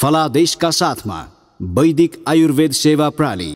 फलादेशका साथमा वैदिक आयुर्वेद सेवा प्रणाली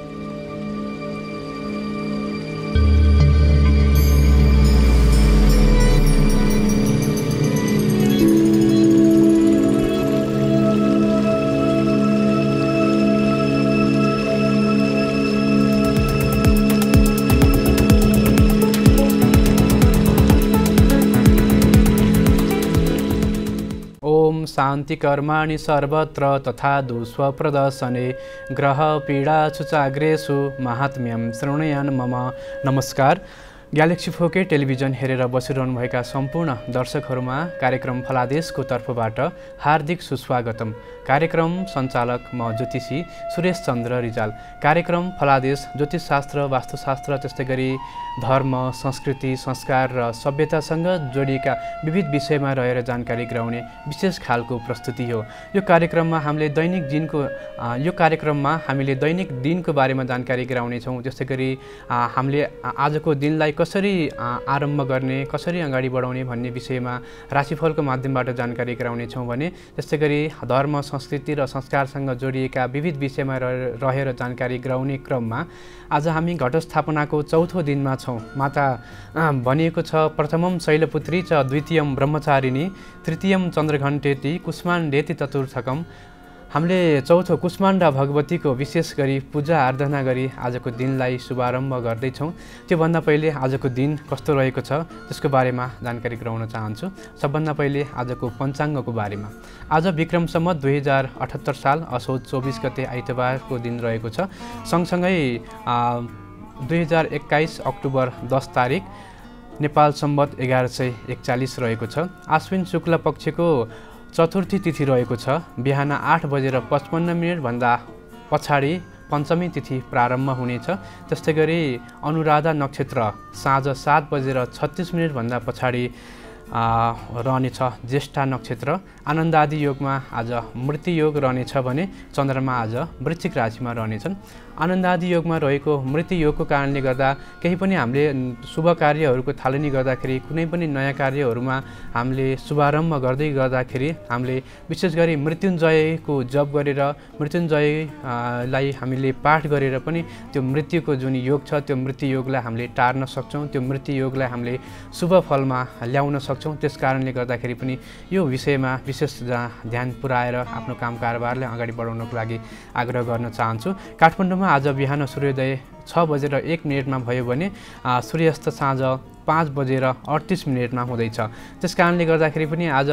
ओम शान्ति कर्माणि सर्वत्र तथा दुष्वप्रदर्शने ग्रह पीडा सुचाग्रेषु महात्म्यम शृणुयान मम। नमस्कार। ग्यालेक्सी फोके टेलिभिजन हेरेर बसिरहनुभएका सम्पूर्ण दर्शकहरूमा कार्यक्रम फलादेशको तर्फबाट हार्दिक सुस्वागतम। कार्यक्रम सञ्चालक म ज्योतिषी सुरेश चन्द्र रिजाल। कार्यक्रम फलादेश ज्योतिषशास्त्र वास्तुशास्त्र त्यस्तै गरी धर्म संस्कृति संस्कार र सभ्यतासँग जोडिएका विविध विषयमा रहेर जानकारी गराउने विशेष खालको प्रस्तुति हो। यो कार्यक्रममा हामीले दैनिक दिनको यो कार्यक्रममा हामीले दैनिक दिनको बारेमा जानकारी गराउनेछौँ। त्यस्तै गरी हामीले आजको दिनलाई कसरी आरम्भ गर्ने कसरी अगाडि बढाउने भन्ने विषयमा राशिफलको माध्यमबाट जानकारी गराउनेछौँ भने त्यस्तै गरी धर्म संस्कृति र संस्कारसँग जोडिएका विविध विषयमा रहे- रहेर जानकारी गराउने क्रममा आज हामी घटस्थापनाको चौथो दिनमा छौँ। माता भनिएको छ प्रथमम शैलपुत्री च द्वितीयम ब्रह्मचारिणी तृतीयम चन्द्रघण्टेति कुष्माण्डेति चतुर्थकम हामीले चौथो कुष्माण्डा भगवतीको विशेष गरी पूजा आराधना गरी आजको दिनलाई शुभारम्भ गर्दैछौँ। त्योभन्दा पहिले आजको दिन कस्तो रहेको छ त्यसको बारेमा जानकारी गराउन चाहन्छु। सबभन्दा पहिले आजको पञ्चाङ्गको बारेमा। आज विक्रमसम्म दुई हजार अठहत्तर साल असोज चौबिस गते आइतबारको दिन रहेको छ। सँगसँगै दुई हजार एक्काइस अक्टोबर दस तारिक नेपाल सम्बत एघार सय एकचालिस रहेको छ। आश्विन शुक्ल पक्षको चतुर्थी तिथि रहेको छ। बिहान आठ बजेर पचपन्न मिनटभन्दा पछाडि पञ्चमी तिथि प्रारम्भ हुनेछ। त्यस्तै गरी अनुराधा नक्षत्र साँझ सात बजेर छत्तिस मिनटभन्दा पछाडि रहनेछ ज्येष्ठा नक्षत्र। आनन्दादि योगमा आज मृत्यु योग रहनेछ भने चन्द्रमा आज वृश्चिक राशिमा रहनेछन्। आनन्दादि योगमा रहेको मृत्यु योगको कारणले गर्दा केही पनि हामीले शुभ कार्यहरूको थालनी गर्दाखेरि कुनै पनि नयाँ कार्यहरूमा हामीले शुभारम्भ गर्दै गर्दाखेरि हामीले विशेष गरी मृत्युञ्जयको जप गरेर मृत्युञ्जय आ, लाई हामीले पाठ गरेर पनि त्यो मृत्युको जुन योग छ त्यो मृत्यु योगलाई हामीले टार्न सक्छौँ। त्यो मृत्यु योगलाई हामीले शुभ फलमा ल्याउन सक्छौँ। त्यस कारणले गर्दाखेरि पनि यो विषयमा विशेष ध्यान पुऱ्याएर आफ्नो काम कारोबारलाई अगाडि बढाउनको लागि आग्रह गर्न चाहन्छु। काठमाडौँमा आज बिहान सूर्योदय छ बजेर एक मिनटमा भयो भने सूर्यास्त साँझ पाँच बजेर अडतिस मिनटमा हुँदैछ। त्यस कारणले गर्दाखेरि पनि आज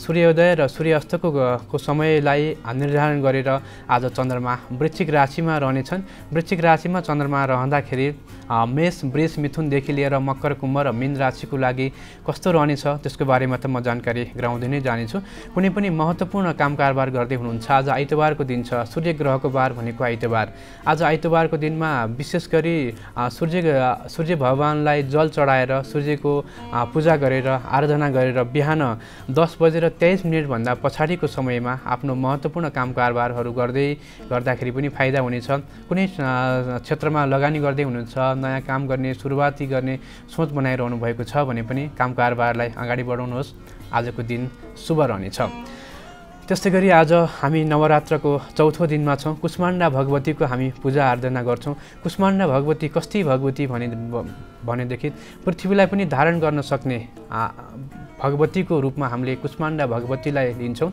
सूर्योदय र सूर्यास्तको को समयलाई निर्धारण गरेर आज चन्द्रमा वृश्चिक राशिमा रहनेछन्। वृश्चिक राशिमा चन्द्रमा रहँदाखेरि मेष वृष मिथुनदेखि लिएर मकर कुम्भ र मीन राशिको लागि कस्तो रहनेछ त्यसको बारेमा त म जानकारी गराउँदै नै जानेछु। कुनै पनि महत्त्वपूर्ण काम कारोबार गर्दै हुनुहुन्छ। आज आइतबारको दिन छ। सूर्य ग्रहको बार भनेको आइतबार। आज आइतबारको दिनमा विशेष गरी सूर्य सूर्य भगवान्लाई जल चढाएर सूर्यको आ, पूजा गरेर आराधना गरेर बिहान दस बजेर तेइस मिनटभन्दा पछाडिको समयमा आफ्नो महत्त्वपूर्ण काम कारोबारहरू गर्दै गर्दाखेरि पनि फाइदा हुनेछ। कुनै क्षेत्रमा लगानी गर्दै हुनुहुन्छ नयाँ काम गर्ने सुरुवाती गर्ने सोच बनाइरहनु भएको छ भने पनि काम कारोबारलाई अगाडि बढाउनुहोस्। आजको दिन शुभ रहनेछ। त्यस्तै गरी आज हामी नवरात्रको चौथो दिनमा छौँ। कुष्माण्डा भगवतीको हामी पूजा आराधना गर्छौँ। कुष्माण्डा भगवती कस्ती भगवती भने भनेदेखि पृथ्वीलाई पनि धारण गर्न सक्ने भगवतीको रूपमा हामीले कुष्माण्डा भगवतीलाई लिन्छौँ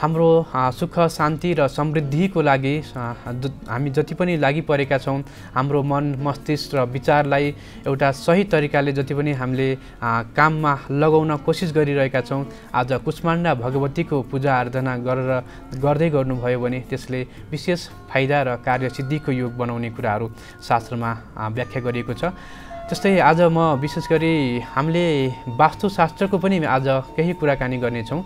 हाम्रो सुख शान्ति र समृद्धिको लागि हामी जति पनि लागि परेका छौँ हाम्रो मन मस्तिष्क र विचारलाई एउटा सही तरिकाले जति पनि हामीले काममा लगाउन कोसिस गरिरहेका छौँ आज कुष्माण्डा भगवतीको पूजा आराधना गरेर गर्दै गर्नुभयो भने त्यसले विशेष फाइदा र कार्यसिद्धिको योग बनाउने कुराहरू शास्त्रमा व्याख्या गरिएको छ। त्यस्तै आज म विशेष गरी हामीले वास्तुशास्त्रको पनि आज केही कुराकानी गर्नेछौँ।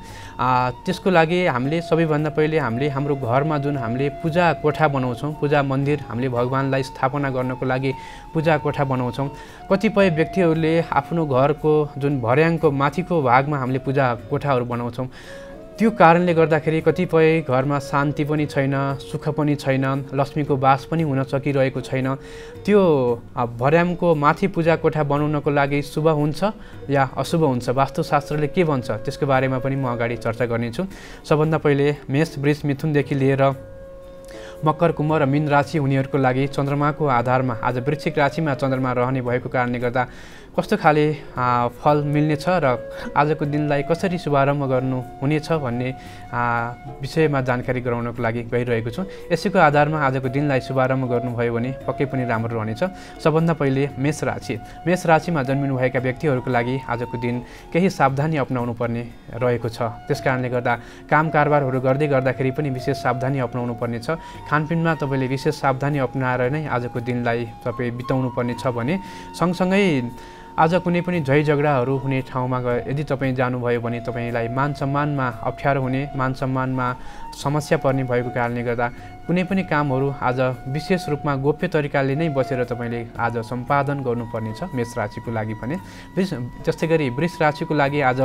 त्यसको लागि हामीले सबैभन्दा पहिले हामीले हाम्रो घरमा जुन हामीले पूजा कोठा बनाउँछौँ पूजा मन्दिर हामीले भगवान्लाई स्थापना गर्नको लागि पूजा कोठा बनाउँछौँ। कतिपय व्यक्तिहरूले आफ्नो घरको जुन भर्याङको माथिको भागमा हामीले पूजा कोठाहरू बनाउँछौँ। त्यो कारणले गर्दाखेरि कतिपय घरमा शान्ति पनि छैन सुख पनि छैन लक्ष्मीको बास पनि हुन सकिरहेको छैन। त्यो भर्यामको माथि पूजा कोठा बनाउनको लागि शुभ हुन्छ या अशुभ हुन्छ? वास्तुशास्त्रले के भन्छ? त्यसको बारेमा पनि म अगाडि चर्चा गर्नेछु। सबभन्दा पहिले मेष वृष मिथुनदेखि लिएर मकर कुम्भ र मिन राशि हुनेहरूको लागि चन्द्रमाको आधारमा आज वृश्चिक राशिमा चन्द्रमा रहने भएको कारणले गर्दा कस्तो खाले फल मिल्नेछ र आजको दिनलाई कसरी शुभारम्भ गर्नु हुनेछ भन्ने विषयमा जानकारी गराउनको लागि गइरहेको छु। यसैको आधारमा आजको दिनलाई शुभारम्भ गर्नुभयो भने पक्कै पनि राम्रो रहनेछ। सबभन्दा पहिले मेष राशि। मेष राशिमा जन्मिनुभएका व्यक्तिहरूको लागि आजको दिन केही सावधानी अप्नाउनु पर्ने रहेको छ। त्यस कारणले गर्दा काम कारोबारहरू गर्दै गर्दाखेरि पनि विशेष सावधानी अप्नाउनु पर्नेछ खानपिनमा तपाईँले विशेष सावधानी अप्नाएर नै आजको दिनलाई तपाईँ बिताउनु पर्नेछ भने सँगसँगै आज कुनै पनि झै झगडाहरू हुने ठाउँमा गए यदि तपाईँ जानुभयो भने तपाईँलाई मान सम्मानमा अप्ठ्यारो हुने मान सम्मानमा समस्या पर्ने भएको कारणले गर्दा कुनै पनि कामहरू आज विशेष रूपमा गोप्य तरिकाले नै बसेर तपाईँले आज सम्पादन गर्नुपर्नेछ मेष राशिको लागि भने। त्यस्तै गरी वृष राशिको लागि आज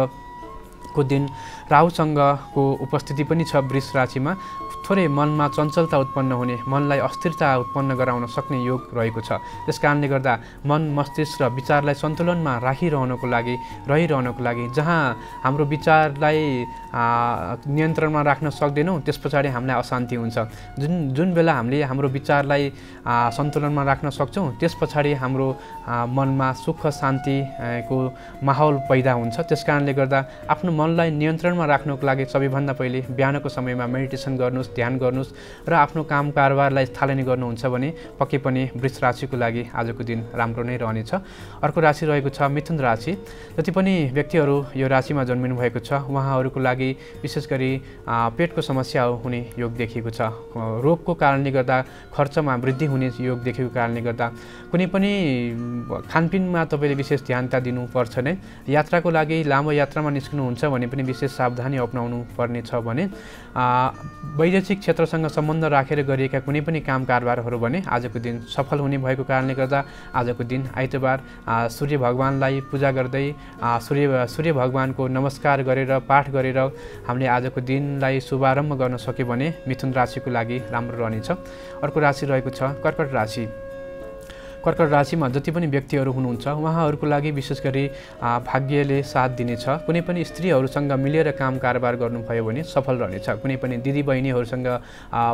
को दिन राहुसँगको उपस्थिति पनि छ वृष राशिमा। थोरै मनमा चञ्चलता उत्पन्न हुने मनलाई अस्थिरता उत्पन्न गराउन सक्ने योग रहेको छ। त्यस कारणले गर्दा मन मस्तिष्क र विचारलाई सन्तुलनमा राखिरहनको लागि रहिरहनको लागि जहाँ हाम्रो विचारलाई नियन्त्रणमा राख्न सक्दैनौँ त्यस पछाडि हामीलाई अशान्ति हुन्छ। जुन जुन बेला हामीले हाम्रो विचारलाई सन्तुलनमा राख्न सक्छौँ त्यस पछाडि हाम्रो मनमा सुख शान्तिको माहौल पैदा हुन्छ। त्यस कारणले गर्दा आफ्नो मनलाई नियन्त्रणमा राख्नुको लागि सबैभन्दा पहिले बिहानको समयमा मेडिटेसन गर्नुहोस् ध्यान गर्नुहोस् र आफ्नो काम कारोबारलाई थालनी गर्नुहुन्छ भने पक्कै पनि वृक्ष राशिको लागि आजको दिन राम्रो नै रहनेछ। अर्को राशि रहेको छ मिथुन राशि। जति पनि व्यक्तिहरू यो राशिमा जन्मिनु भएको छ उहाँहरूको लागि विशेष गरी पेटको समस्या हुने योग देखिएको छ। रोगको कारणले गर्दा खर्चमा वृद्धि हुने योग देखेको कारणले गर्दा कुनै पनि खानपिनमा तपाईँले विशेष ध्यानता दिनुपर्छ नै। यात्राको लागि लामो यात्रामा निस्कनुहुन्छ भने पनि विशेष सावधानी अप्नाउनु पर्नेछ भने वैदेशिक क्षेत्रसँग सम्बन्ध राखेर गरिएका कुनै पनि काम कारोबारहरू भने आजको दिन सफल हुने भएको कारणले गर्दा आजको दिन आइतबार सूर्य भगवान्लाई पूजा गर्दै सूर्य सूर्य भगवान्को नमस्कार गरेर पाठ गरेर हामीले आजको दिनलाई शुभारम्भ गर्न सक्यो भने मिथुन राशिको लागि राम्रो रहनेछ। अर्को राशि रहेको छ कर्कट राशि। कर्कट राशिमा जति पनि व्यक्तिहरू हुनुहुन्छ उहाँहरूको लागि विशेष गरी भाग्यले साथ दिनेछ। कुनै पनि स्त्रीहरूसँग मिलेर काम कारोबार गर्नुभयो भने सफल रहनेछ। कुनै पनि दिदी बहिनीहरूसँग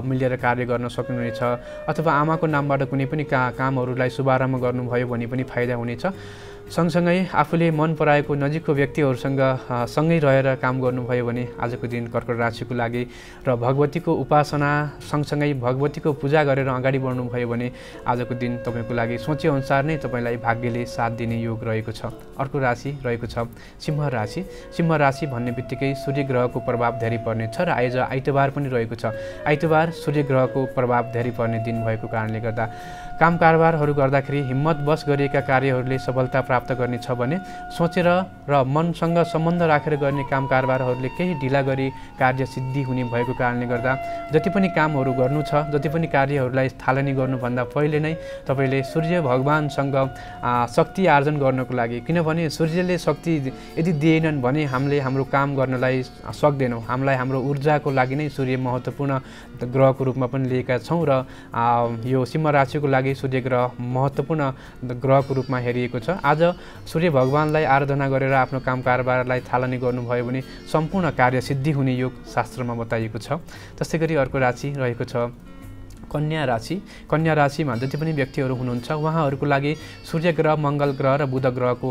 मिलेर कार्य गर्न सक्नुहुनेछ अथवा आमाको नामबाट कुनै पनि का कामहरूलाई शुभारम्भ गर्नुभयो भने पनि फाइदा हुनेछ। सँगसँगै आफूले मन पराएको नजिकको व्यक्तिहरूसँग सँगै रहेर काम गर्नुभयो भने आजको दिन कर्कट राशिको लागि र भगवतीको उपासना सँगसँगै भगवतीको पूजा गरेर अगाडि बढ्नुभयो भने आजको दिन तपाईँको लागि सोचेअनुसार नै तपाईँलाई भाग्यले साथ दिने योग रहेको छ। अर्को राशि रहेको छ सिंह राशि। सिंह राशि भन्ने बित्तिकै सूर्य ग्रहको प्रभाव धेरै पर्नेछ र आइज आइतबार पनि रहेको छ। आइतबार सूर्य ग्रहको प्रभाव धेरै पर्ने दिन भएको कारणले गर्दा काम कारोबारहरू गर्दाखेरि हिम्मत बस गरिएका कार्यहरूले सफलता प्राप्त गर्नेछ भने सोचेर र मनसँग सम्बन्ध राखेर गर्ने काम कारोबारहरूले केही ढिला गरी कार्य सिद्धि हुने भएको कारणले गर्दा जति पनि कामहरू गर्नु छ जति पनि कार्यहरूलाई थालनी गर्नुभन्दा पहिले नै तपाईँले सूर्य भगवान्सँग शक्ति आर्जन गर्नको लागि किनभने सूर्यले शक्ति यदि दिएनन् भने हामीले हाम्रो काम गर्नलाई सक्दैनौँ। हामीलाई हाम्रो ऊर्जाको लागि नै सूर्य महत्त्वपूर्ण ग्रहको रूपमा पनि लिएका छौँ र यो सिंह राशिको लागि सूर्य ग्रह महत्त्वपूर्ण ग्रहको रूपमा हेरिएको छ। आज सूर्य भगवान्लाई आराधना गरेर आफ्नो काम कारोबारलाई थालनी गर्नुभयो भने सम्पूर्ण कार्य सिद्धि हुने योग शास्त्रमा बताइएको छ। त्यस्तै गरी अर्को राशि रहेको छ। कन्या राशि। कन्या राशिमा जति पनि व्यक्तिहरू हुनुहुन्छ उहाँहरूको लागि सूर्य ग्रह मङ्गल ग्रह र बुध ग्रहको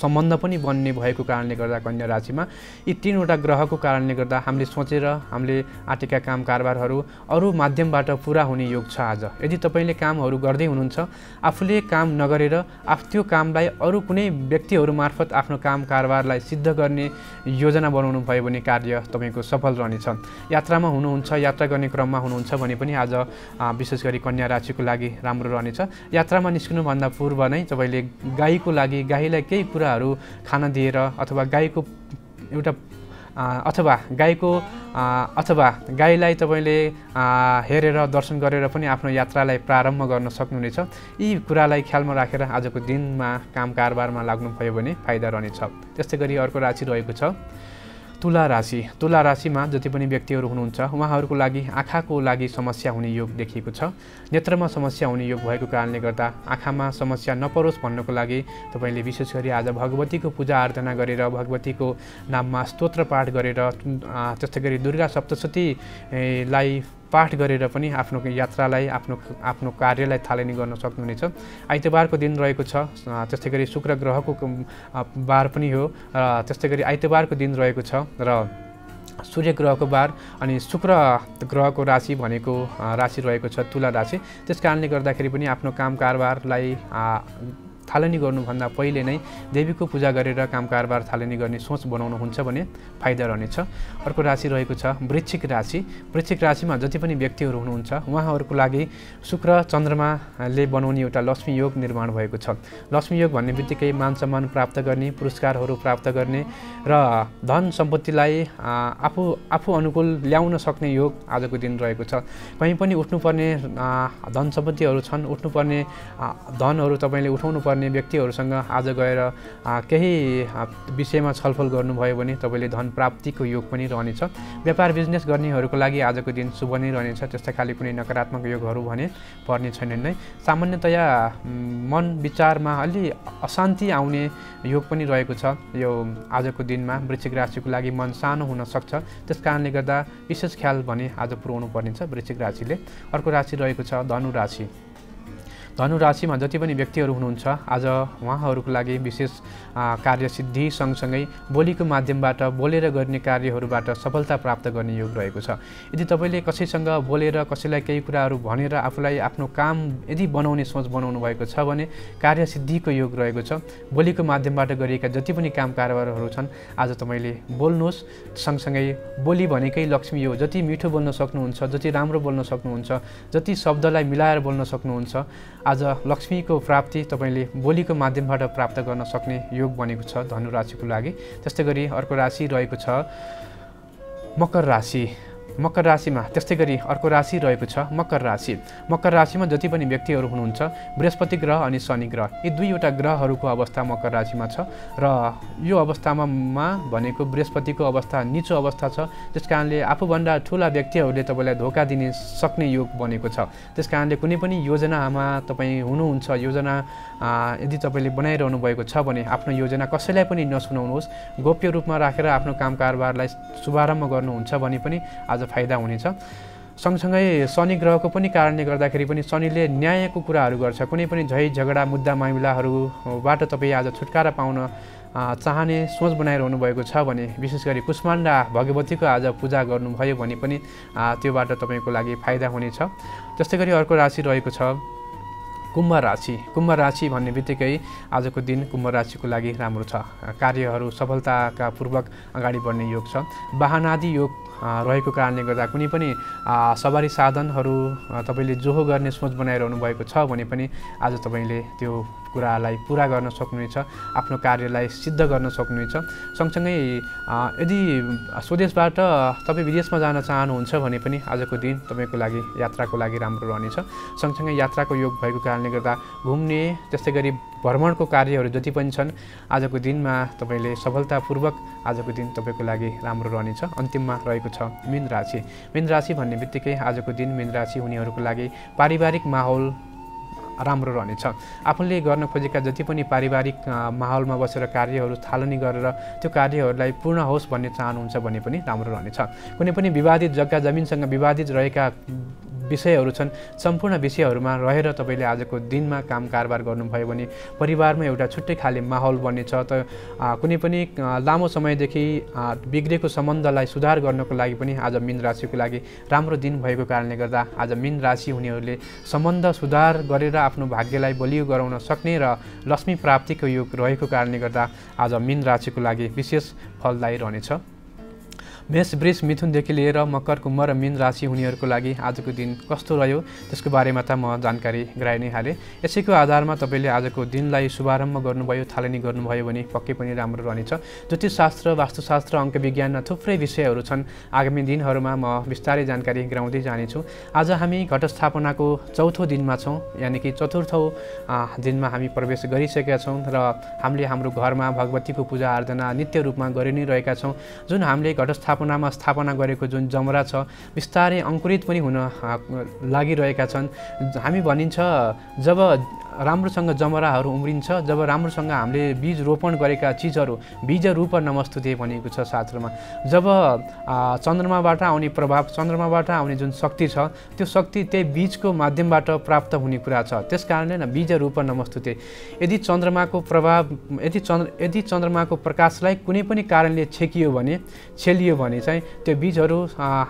सम्बन्ध पनि बन्ने भएको कारणले गर्दा कन्या राशिमा यी तिनवटा ग्रहको कारणले गर्दा हामीले सोचेर हामीले आँटेका काम कारोबारहरू अरू माध्यमबाट पुरा हुने योग छ आज। यदि तपाईँले कामहरू गर्दै हुनुहुन्छ आफूले काम नगरेर आफ त्यो कामलाई अरू कुनै व्यक्तिहरू मार्फत आफ्नो काम कारोबारलाई सिद्ध गर्ने योजना बनाउनु भयो भने कार्य तपाईँको सफल रहनेछ। यात्रामा हुनुहुन्छ यात्रा गर्ने क्रममा हुनुहुन्छ भने पनि आज विशेष गरी कन्या राशिको लागि राम्रो रहनेछ। यात्रामा निस्किनुभन्दा पूर्व नै तपाईँले गाईको लागि गाईलाई केही कुरा कुराहरू खान दिएर अथवा गाईको एउटा अथवा गाईको अथवा गाईलाई तपाईँले हेरेर दर्शन गरेर पनि आफ्नो यात्रालाई प्रारम्भ गर्न सक्नुहुनेछ। यी कुरालाई ख्यालमा राखेर आजको दिनमा काम कारोबारमा लाग्नुभयो भने फाइदा रहनेछ। त्यस्तै गरी अर्को राशि रहेको छ। तुला राशि। तुला राशिमा जति पनि व्यक्तिहरू हुनुहुन्छ उहाँहरूको लागि आँखाको लागि समस्या हुने योग देखिएको छ। नेत्रमा समस्या हुने योग भएको कारणले गर्दा आँखामा समस्या नपरोस् भन्नको लागि तपाईँले विशेष गरी आज भगवतीको पूजा आराधना गरेर भगवतीको नाममा स्तोत्र पाठ गरेर त्यस्तै गरी दुर्गा सप्तशतीलाई पाठ गरेर पनि आफ्नो यात्रालाई आफ्नो आफ्नो कार्यलाई थालनी गर्न सक्नुहुनेछ। आइतबारको दिन रहेको छ। त्यस्तै गरी शुक्र ग्रहको बार पनि हो। र त्यस्तै गरी आइतबारको दिन रहेको छ र सूर्य ग्रहको बार अनि शुक्र ग्रहको राशि भनेको राशि रहेको छ तुला राशि। त्यस कारणले गर्दाखेरि पनि आफ्नो काम कारोबारलाई थालनी गर्नुभन्दा पहिले नै देवीको पूजा गरेर काम कारोबार थालनी गर्ने सोच बनाउनुहुन्छ भने फाइदा रहनेछ। अर्को राशि रहेको छ वृश्चिक राशि। वृश्चिक राशिमा जति पनि व्यक्तिहरू हुनुहुन्छ उहाँहरूको लागि शुक्र चन्द्रमाले बनाउने एउटा लक्ष्मी योग निर्माण भएको छ। लक्ष्मी योग भन्ने बित्तिकै मान सम्मान प्राप्त गर्ने पुरस्कारहरू प्राप्त गर्ने र धन सम्पत्तिलाई आफू आफू अनुकूल ल्याउन सक्ने योग आजको दिन रहेको छ। कहीँ पनि उठ्नुपर्ने धन सम्पत्तिहरू छन् उठ्नुपर्ने धनहरू तपाईँले उठाउनु पर्ने गर्ने व्यक्तिहरूसँग आज गएर केही विषयमा छलफल गर्नुभयो भने तपाईँले धन प्राप्तिको योग पनि रहनेछ। व्यापार बिजनेस गर्नेहरूको लागि आजको दिन शुभ नै रहनेछ। त्यस्ता खालि कुनै नकारात्मक योगहरू भने पर्ने छैनन् नै। सामान्यतया मन विचारमा अलि अशान्ति आउने योग पनि रहेको छ। यो आजको दिनमा वृश्चिक राशिको लागि मन सानो हुनसक्छ त्यस कारणले गर्दा विशेष ख्याल भने आज पुऱ्याउनु पर्नेछ वृश्चिक राशिले। अर्को राशि रहेको छ धनु राशि। धनु राशिमा जति पनि व्यक्तिहरू हुनुहुन्छ आज उहाँहरूको लागि विशेष कार्यसिद्धि सँगसँगै बोलीको माध्यमबाट बोलेर गर्ने कार्यहरूबाट सफलता प्राप्त गर्ने योग रहेको छ। यदि तपाईँले कसैसँग बोलेर कसैलाई केही कुराहरू भनेर आफूलाई आफ्नो काम यदि बनाउने सोच बनाउनु भएको छ भने कार्यसिद्धिको योग रहेको छ। बोलीको माध्यमबाट गरिएका जति पनि काम कारोबारहरू छन् आज तपाईँले बोल्नुहोस्। सँगसँगै बोली भनेकै लक्ष्मी हो। जति मिठो बोल्न सक्नुहुन्छ जति राम्रो बोल्न सक्नुहुन्छ जति शब्दलाई मिलाएर बोल्न सक्नुहुन्छ आज लक्ष्मीको प्राप्ति तपाईँले बोलीको माध्यमबाट प्राप्त गर्न सक्ने योग बनेको छ धनु राशिको लागि। त्यस्तै गरी अर्को राशि रहेको छ मकर राशि। मकर राशिमा त्यस्तै गरी अर्को राशि रहेको छ मकर राशि। मकर राशिमा जति पनि व्यक्तिहरू हुनुहुन्छ बृहस्पति ग्रह अनि शनि ग्रह यी दुईवटा ग्रहहरूको अवस्था मकर राशिमा छ र यो अवस्थामा भनेको बृहस्पतिको अवस्था निचो अवस्था छ त्यस कारणले आफूभन्दा ठुला व्यक्तिहरूले तपाईँलाई धोका दिने सक्ने योग बनेको छ। त्यस कारणले कुनै पनि योजनामा तपाईँ हुनुहुन्छ योजना यदि तपाईँले बनाइरहनु भएको छ भने आफ्नो योजना कसैलाई पनि नसुनाउनुहोस्। गोप्य रूपमा राखेर आफ्नो काम कारोबारलाई शुभारम्भ गर्नुहुन्छ भने पनि आज फाइदा हुनेछ। सँगसँगै शनि ग्रहको पनि कारणले गर्दाखेरि पनि शनिले न्यायको कुराहरू गर्छ। कुनै पनि झै झगडा मुद्दा मामिलाहरूबाट तपाईँ आज छुटकारा पाउन चाहने सोच बनाइरहनु भएको छ भने विशेष गरी कुष्माण्डा भगवतीको आज पूजा गर्नुभयो भने पनि त्योबाट तपाईँको लागि फाइदा हुनेछ। त्यस्तै गरी अर्को राशि रहेको छ कुम्भ राशि। कुम्भ राशि भन्ने बित्तिकै आजको दिन कुम्भ राशिको लागि राम्रो छ। कार्यहरू सफलताका पूर्वक अगाडि बढ्ने योग छ। वाहनादि योग रहेको कारणले गर्दा कुनै पनि सवारी साधनहरू तपाईँले जोहो गर्ने सोच बनाइरहनु भएको छ भने पनि आज तपाईँले त्यो कुरालाई पुरा गर्न सक्नुहुनेछ आफ्नो कार्यलाई सिद्ध गर्न सक्नुहुनेछ। सँगसँगै यदि स्वदेशबाट तपाईँ विदेशमा जान चाहनुहुन्छ भने पनि आजको दिन तपाईँको लागि यात्राको लागि राम्रो रहनेछ। सँगसँगै यात्राको योग भएको कारणले गर्दा घुम्ने त्यस्तै गरी भ्रमणको कार्यहरू जति पनि छन् आजको दिनमा तपाईँले सफलतापूर्वक आजको दिन तपाईँको लागि राम्रो रहनेछ। अन्तिममा रहेको छ मिन राशि। मिन राशि भन्ने बित्तिकै आजको दिन मिन राशि हुनेहरूको लागि पारिवारिक माहौल राम्रो रहनेछ। आफूले गर्न खोजेका जति पनि पारिवारिक माहौलमा बसेर कार्यहरू थालनी गरेर त्यो कार्यहरूलाई पूर्ण होस् भन्ने चाहनुहुन्छ भने पनि राम्रो रहनेछ। कुनै पनि विवादित जग्गा जमिनसँग विवादित रहेका विषयहरू छन्। सम्पूर्ण विषयहरूमा रहेर तपाईँले आजको दिनमा काम कारोबार गर्नुभयो भने परिवारमा एउटा छुट्टै खाले माहौल बन्नेछ त कुनै पनि लामो समयदेखि बिग्रेको सम्बन्धलाई सुधार गर्नको लागि पनि आज मिन राशिको लागि राम्रो दिन भएको कारणले गर्दा आज मिन राशि हुनेहरूले सम्बन्ध सुधार गरेर आफ्नो भाग्यलाई बलियो गराउन सक्ने र लक्ष्मी प्राप्तिको योग रहेको कारणले गर्दा आज मिन राशिको लागि विशेष फलदायी रहनेछ। मेष वृष मिथुनदेखि लिएर मकर कुम्भ र मिन राशि हुनेहरूको लागि आजको दिन कस्तो रह्यो? त्यसको बारेमा त म जानकारी गराइ नै हालेँ। यसैको आधारमा तपाईँले आजको दिनलाई शुभारम्भ गर्नुभयो थालनी गर्नुभयो भने पक्कै पनि राम्रो रहनेछ। ज्योतिषशास्त्र वास्तुशास्त्र अङ्क विज्ञानमा थुप्रै विषयहरू छन्। आगामी दिनहरूमा म बिस्तारै जानकारी गराउँदै जानेछु। आज हामी घटस्थापनाको चौथो दिनमा छौँ यानि कि चतुर्थौँ दिनमा हामी प्रवेश गरिसकेका छौँ र हामीले हाम्रो घरमा भगवतीको पूजा आराधना नित्य रूपमा गरि नै रहेका छौँ। जुन हामीले घटस्थापना स्थापनामा स्थापना गरेको जुन जमरा छ बिस्तारै अङ्कुरित पनि हुन लागिरहेका छन्। हामी भनिन्छ जब राम्रोसँग जमराहरू उम्रिन्छ। जब राम्रोसँग हामीले बिज रोपण गरेका चिजहरू बीज रूप नमस्तुते भनेको छ शास्त्रमा। जब चन्द्रमाबाट आउने प्रभाव चन्द्रमाबाट आउने जुन शक्ति छ त्यो शक्ति त्यही बीजको माध्यमबाट प्राप्त हुने कुरा छ। त्यस कारणले न बीज रूप नमस्तुते यदि चन्द्रमाको प्रभाव यदि चन्द्र यदि चन्द्रमाको प्रकाशलाई कुनै पनि कारणले छेकियो भने छेलियो भने चाहिँ त्यो बिजहरू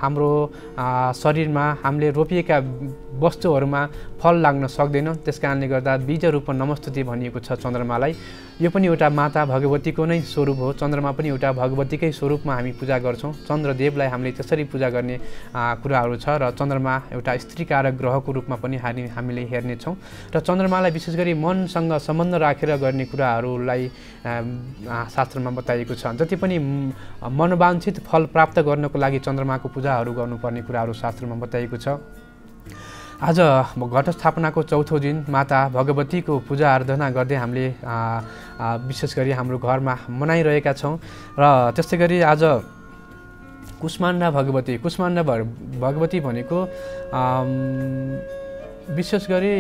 हाम्रो शरीरमा हामीले रोपिएका वस्तुहरूमा फल लाग्न सक्दैन। त्यस कारणले गर्दा बीज रूप नमस्तुति भनिएको छ चन्द्रमालाई। यो पनि एउटा माता भगवतीको नै स्वरूप हो। चन्द्रमा पनि एउटा भगवतीकै स्वरूपमा हामी पूजा गर्छौँ। चन्द्रदेवलाई हामीले त्यसरी पूजा गर्ने कुराहरू छ र चन्द्रमा एउटा स्त्रीकारक ग्रहको रूपमा पनि हामी हामीले हेर्नेछौँ। र चन्द्रमालाई विशेष गरी मनसँग सम्बन्ध राखेर गर्ने कुराहरूलाई शास्त्रमा बताइएको छ। जति पनि मनोवाञ्छित फल प्राप्त गर्नको लागि चन्द्रमाको पूजाहरू गर्नुपर्ने कुराहरू शास्त्रमा बताइएको छ। आज घटस्थापनाको चौथो दिन माता भगवतीको पूजा आराधना गर्दै हामीले विशेष गरी हाम्रो घरमा मनाइरहेका छौँ र त्यस्तै गरी आज कुष्माण्डा भगवती कुष्माण्डा भगवती भनेको विशेष गरी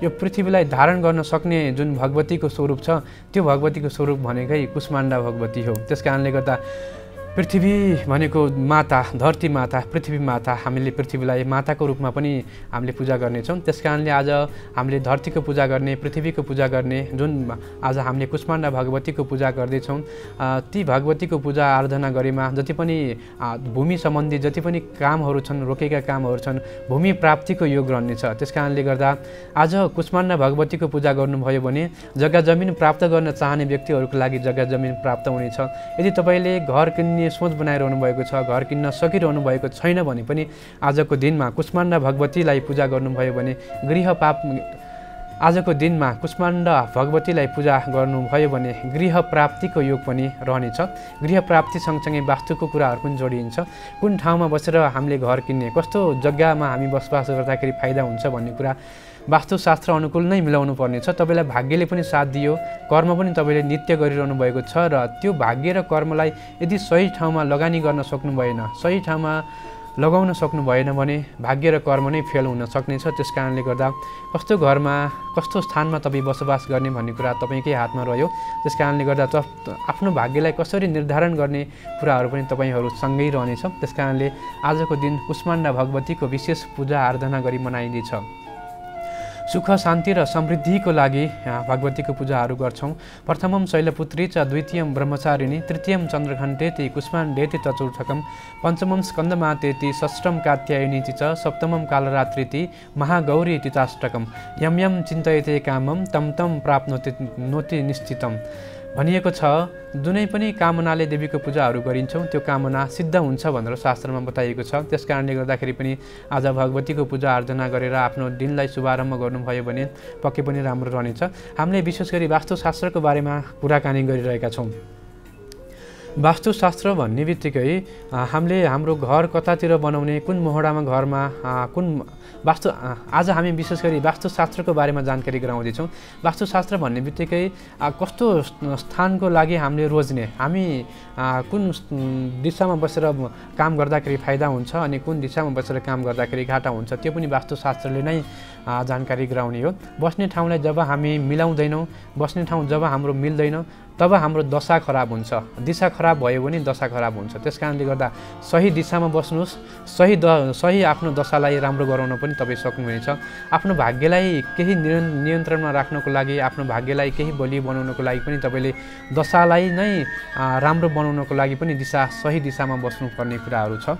यो पृथ्वीलाई धारण गर्न सक्ने जुन भगवतीको स्वरूप छ त्यो भगवतीको स्वरूप भनेकै कुष्माण्डा भगवती हो। त्यस गर्दा पृथ्वी भनेको माता धरती माता पृथ्वी माता हामीले पृथ्वीलाई माताको रूपमा पनि हामीले पूजा गर्नेछौँ। त्यस कारणले आज हामीले धरतीको पूजा गर्ने पृथ्वीको पूजा गर्ने जुन आज हामीले कुष्माण्डा भगवतीको पूजा गर्दैछौँ ती भगवतीको पूजा आराधना गरेमा जति पनि भूमि सम्बन्धी जति पनि कामहरू छन् रोकेका कामहरू छन् भूमि प्राप्तिको योग रहनेछ। त्यस कारणले गर्दा आज कुष्माण्डा भगवतीको पूजा गर्नुभयो भने जग्गा जमिन प्राप्त गर्न चाहने व्यक्तिहरूको लागि जग्गा जमिन प्राप्त हुनेछ। यदि तपाईँले घर किन्ने किन्ने सोच बनाइरहनु भएको छ घर किन्न सकिरहनु भएको छैन भने पनि आजको दिनमा कुष्माण्ड भगवतीलाई पूजा गर्नुभयो भने गृह पाप आजको दिनमा कुष्माण्ड भगवतीलाई पूजा गर्नुभयो भने गृह प्राप्तिको योग पनि रहनेछ। गृह प्राप्ति सँगसँगै वास्तुको कुराहरू पनि जोडिन्छ। कुन ठाउँमा बसेर हामीले घर किन्ने कस्तो जग्गामा हामी बसोबास गर्दाखेरि फाइदा हुन्छ भन्ने कुरा वास्तुशास्त्र अनुकूल नै मिलाउनु पर्नेछ तपाईँलाई भाग्यले पनि साथ दियो कर्म पनि तपाईँले नित्य गरिरहनु भएको छ र त्यो भाग्य र कर्मलाई यदि सही ठाउँमा लगानी गर्न सक्नु भएन सही ठाउँमा लगाउन सक्नु भएन भने भाग्य र कर्म नै फेल हुन सक्नेछ। त्यस कारणले गर्दा कस्तो घरमा कस्तो स्थानमा तपाईँ बसोबास गर्ने भन्ने कुरा तपाईँकै हातमा रह्यो। त्यस कारणले गर्दा आफ्नो भाग्यलाई कसरी निर्धारण गर्ने कुराहरू पनि तपाईँहरूसँगै रहनेछ। त्यस कारणले आजको दिन कुष्माण्डा भगवतीको विशेष पूजा आराधना गरी मनाइँदैछ सुख शान्ति र समृद्धिको लागि भगवतीको पूजाहरू गर्छौँ। प्रथमम शैलपुत्री च द्वितीयम ब्रह्मचारिणी तृतीयम चन्द्रघण्टेति कुष्माण्डेति चतुर्थकम पञ्चमम स्कन्दमातेति षष्ठम कात्यायनी च सप्तमम कालरात्रिति महागौरी तिताष्टकम यम यम चिन्तयते कामम तम तम प्राप्नोति नोति निश्चितम। भनिएको छ जुनै पनि कामनाले देवीको पूजाहरू गरिन्छौँ त्यो कामना सिद्ध हुन्छ भनेर शास्त्रमा बताइएको छ। त्यस कारणले गर्दाखेरि पनि आज भगवतीको पूजा आर्जना गरेर आफ्नो दिनलाई शुभारम्भ गर्नुभयो भने पक्कै पनि राम्रो रहनेछ। हामीले विशेष गरी वास्तुशास्त्रको बारेमा कुराकानी गरिरहेका छौँ। वास्तुशास्त्र भन्ने बित्तिकै हामीले हाम्रो घर कतातिर बनाउने कुन मोहडामा घरमा कुन वास्तु आज हामी विशेष गरी वास्तुशास्त्रको बारेमा जानकारी गराउँदैछौँ। वास्तुशास्त्र भन्ने बित्तिकै कस्तो स्थानको लागि हामीले रोज्ने? हामी कुन दिशामा बसेर काम गर्दाखेरि फाइदा हुन्छ अनि कुन दिशामा बसेर काम गर्दाखेरि घाटा हुन्छ त्यो पनि वास्तुशास्त्रले नै जानकारी गराउने हो। बस्ने ठाउँलाई जब हामी मिलाउँदैनौँ बस्ने ठाउँ जब हाम्रो मिल्दैन तब हाम्रो दशा खराब हुन्छ। दिशा खराब भयो भने दशा खराब हुन्छ। त्यस कारणले गर्दा सही दिशामा बस्नुहोस् सही द सही आफ्नो दशालाई राम्रो गराउन पनि तपाईँ सक्नुहुनेछ। आफ्नो भाग्यलाई केही नियन्त्रणमा राख्नको लागि आफ्नो भाग्यलाई केही बलियो बनाउनको लागि पनि तपाईँले दशालाई नै राम्रो बनाउनको लागि पनि दिशा सही दिशामा बस्नुपर्ने कुराहरू छ।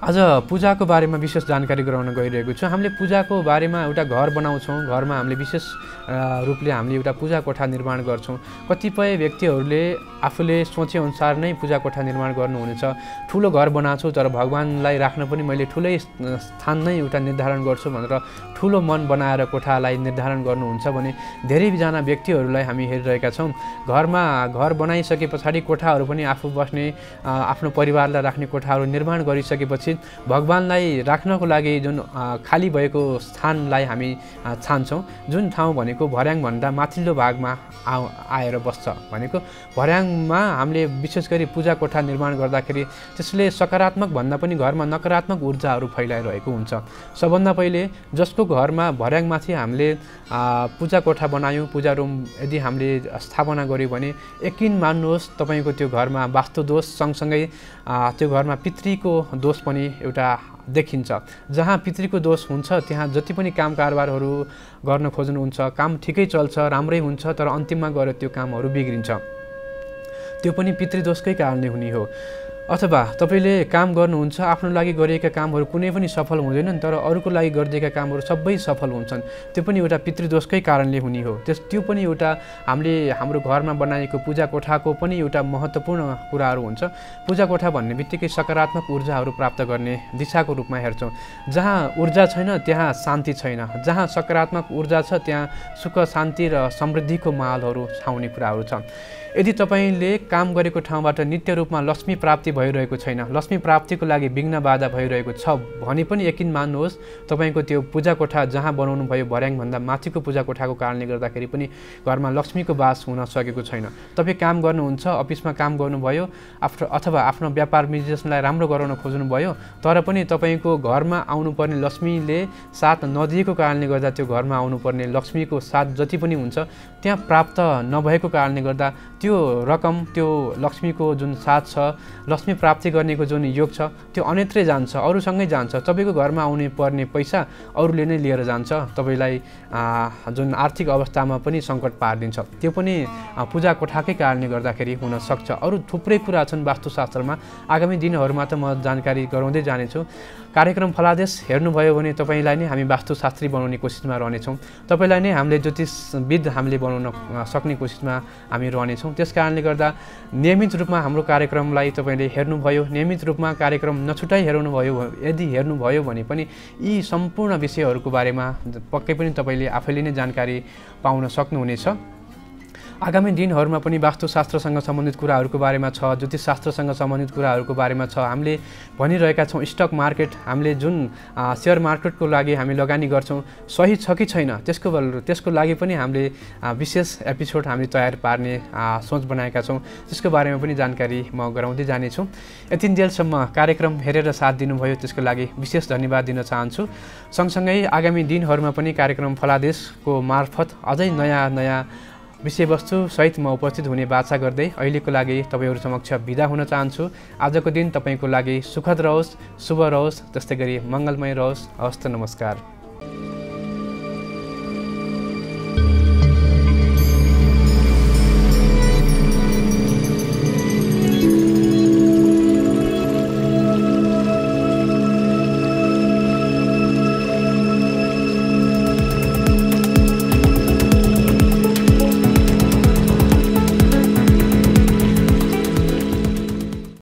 आज पूजाको बारेमा विशेष जानकारी गराउन गइरहेको छु। हामीले पूजाको बारेमा एउटा घर बनाउँछौँ। घरमा हामीले विशेष रूपले हामीले एउटा पूजा कोठा निर्माण गर्छौँ। कतिपय व्यक्तिहरूले आफूले सोचेअनुसार नै पूजा कोठा निर्माण गर्नुहुनेछ। ठुलो घर बनाएको तर भगवान्लाई राख्न पनि मैले ठुलै स्थान नै एउटा निर्धारण गर्छु भनेर ठुलो मन बनाएर कोठालाई निर्धारण गर्नुहुन्छ भने धेरैजना व्यक्तिहरूलाई हामी हेरिरहेका छौँ। घरमा घर बनाइसके पछाडि कोठाहरू पनि आफू बस्ने आफ्नो परिवारलाई राख्ने कोठाहरू निर्माण गरिसकेपछि भगवान्लाई राख्नको लागि जुन खाली भएको स्थानलाई हामी छान्छौँ जुन ठाउँ भनेको भर्याङभन्दा माथिल्लो भागमा आ आएर बस्छ भनेको। भर्याङमा हामीले विशेष गरी पूजा कोठा निर्माण गर्दाखेरि त्यसले सकारात्मक भन्दा पनि घरमा नकारात्मक ऊर्जाहरू फैलाइरहेको हुन्छ। सबभन्दा पहिले जसको घरमा भर्याङमाथि हामीले पूजा कोठा बनायौँ पूजा रुम यदि हामीले स्थापना गऱ्यौँ भने यकिन मान्नुहोस् तपाईँको त्यो घरमा वास्तुदोष सँगसँगै त्यो घरमा पितृको दोष पनि एउटा देखिन्छ। जहाँ पितृको दोष हुन्छ त्यहाँ जति पनि काम कारोबारहरू गर्न खोज्नुहुन्छ काम ठिकै चल्छ राम्रै हुन्छ तर अन्तिममा गएर त्यो कामहरू बिग्रिन्छ। त्यो पनि पितृदोषकै कारणले हुने हो। अथवा तपाईँले काम गर्नुहुन्छ आफ्नो लागि गरिएका कामहरू कुनै पनि सफल हुँदैनन् तर अरूको लागि गरिदिएका कामहरू सबै सफल हुन्छन्। त्यो पनि एउटा पितृदोषकै कारणले हुने हो। त्यस त्यो पनि एउटा हामीले हाम्रो घरमा बनाएको पूजा कोठाको पनि एउटा महत्त्वपूर्ण कुराहरू हुन्छ। पूजा कोठा भन्ने बित्तिकै सकारात्मक ऊर्जाहरू प्राप्त गर्ने दिशाको रूपमा हेर्छौँ। जहाँ ऊर्जा छैन त्यहाँ शान्ति छैन। जहाँ सकारात्मक ऊर्जा छ त्यहाँ सुख शान्ति र समृद्धिको मालहरू छाउने कुराहरू छ यदि तपाईँले काम गरेको ठाउँबाट नित्य रूपमा लक्ष्मी प्राप्ति भइरहेको छैन लक्ष्मी प्राप्तिको लागि विघ्न बाधा भइरहेको छ भने पनि यकिन मान्नुहोस् तपाईँको त्यो पूजा कोठा जहाँ बनाउनु भयो भर्याङभन्दा माथिको पूजा कोठाको कारणले गर्दाखेरि पनि घरमा लक्ष्मीको बास हुन सकेको छैन। तपाईँ काम गर्नुहुन्छ अफिसमा काम गर्नुभयो आफ्नो अथवा आफ्नो व्यापार बिजनेसलाई राम्रो गराउन खोज्नुभयो तर पनि तपाईँको घरमा आउनुपर्ने लक्ष्मीले साथ नदिएको कारणले गर्दा त्यो घरमा आउनुपर्ने लक्ष्मीको साथ जति पनि हुन्छ त्यहाँ प्राप्त नभएको कारणले गर्दा त्यो रकम त्यो लक्ष्मीको जुन साथ छ लक्ष्मी प्राप्ति गर्नेको जुन योग छ त्यो अन्यत्रै जान्छ अरूसँगै जान्छ। तपाईँको घरमा आउने पर्ने पैसा अरूले नै लिएर जान्छ तपाईँलाई जुन आर्थिक अवस्थामा पनि सङ्कट पारिदिन्छ। त्यो पनि पूजा कोठाकै कारणले गर्दाखेरि हुनसक्छ अरू थुप्रै कुरा छन् वास्तुशास्त्रमा। आगामी दिनहरूमा त म जानकारी गराउँदै जानेछु। कार्यक्रम फलादेश हेर्नुभयो भने तपाईँलाई नै हामी वास्तुशास्त्री बनाउने कोसिसमा रहनेछौँ। तपाईँलाई नै हामीले ज्योतिषविद हामीले बनाउन सक्ने कोसिसमा हामी रहनेछौँ। त्यस कारणले गर्दा नियमित रूपमा हाम्रो कार्यक्रमलाई तपाईँले हेर्नुभयो नियमित रूपमा कार्यक्रम नछुटाइ हेर्नुभयो यदि हेर्नुभयो भने पनि यी सम्पूर्ण विषयहरूको बारेमा पक्कै पनि तपाईँले आफैले नै जानकारी पाउन सक्नुहुनेछ। आगामी दिनहरूमा पनि वास्तुशास्त्रसँग सम्बन्धित कुराहरूको बारेमा छ ज्योतिषशास्त्रसँग सम्बन्धित कुराहरूको बारेमा छ। हामीले भनिरहेका छौँ स्टक मार्केट हामीले जुन सेयर मार्केटको लागि हामी लगानी गर्छौँ सही छ कि छैन? त्यसको त्यसको लागि पनि हामीले विशेष एपिसोड हामीले तयार पार्ने सोच बनाएका छौँ। त्यसको बारेमा पनि जानकारी म गराउँदै जानेछु। यतिन्जेलसम्म कार्यक्रम हेरेर साथ दिनुभयो त्यसको लागि विशेष धन्यवाद दिन चाहन्छु। सँगसँगै आगामी दिनहरूमा पनि कार्यक्रम फलादेशको मार्फत अझै नयाँ नयाँ विषयवस्तु सहित म उपस्थित हुने बाछा गर्दै अहिलेको लागि तपाईँहरू समक्ष विदा हुन चाहन्छु। आजको दिन तपाईँको लागि सुखद रहोस् शुभ रहोस् त्यस्तै गरी मङ्गलमय रहोस्। हस्त नमस्कार।